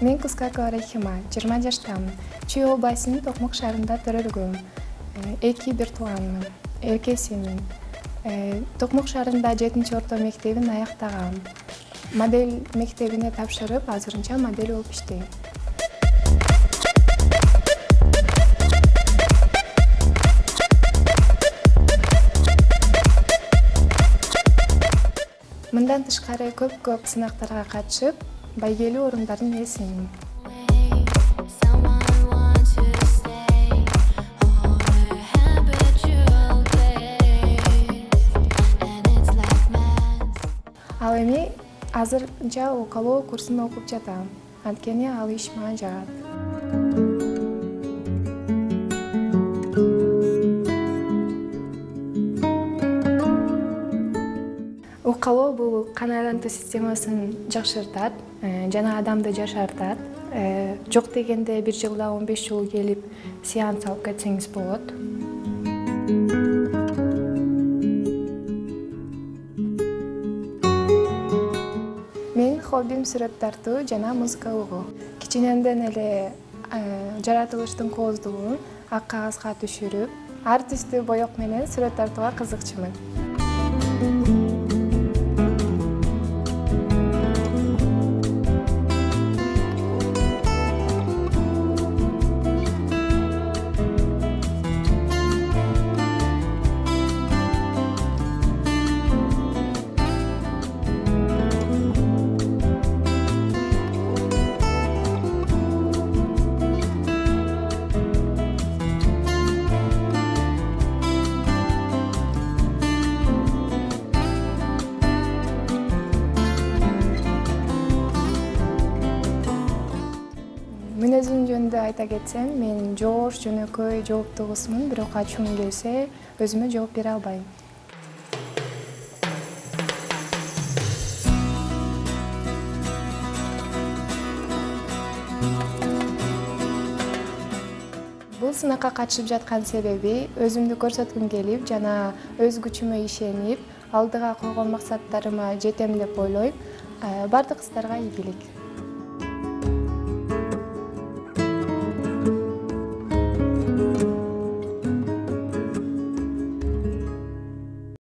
мен кускакова рахима жыйырма жаштамын чүй областынын токмок шаарында төрөлгөм. Э, эки бир тууганмын эркесимин э, токмок шаарында жетинчи орто мектебин аяктагам. Модель мектебине тапшырып азырынча модель болуп иштейм. Мындан тышкары көп көп сынактарга катышып байгелүү орундардын ээсимин ал эми азырынча укалоо курсун окуп жатам. Анткени ал иш мага жагат укалоо бул кан айлантуу системасын жакшыртат э, жана адамды жашартат. Э, жок дегенде бир жылда он беш жолу келип сеанс алып кетсеңиз болот. Менин хоббим сүрөт тартуу жана музыка угуу. Кичинемден эле э, жаратылыштын кооздугун ак кагазга түшүрүп ар түстүү боек менен сүрөт тартууга кызыкчумун мүнөзүм жөнүндө айта кетсем мен жоош жөнөкөй жооптуу кызмын бирок ачуум келсе өзүмө жооп бере албайм. Бул сынакка катышып жаткан себеби өзүмдү көрсөткүм келип жана өз күчүмө ишенип алдыга койгон максаттарыма жетем деп ойлойм. Э, баардык кыздарга ийгилик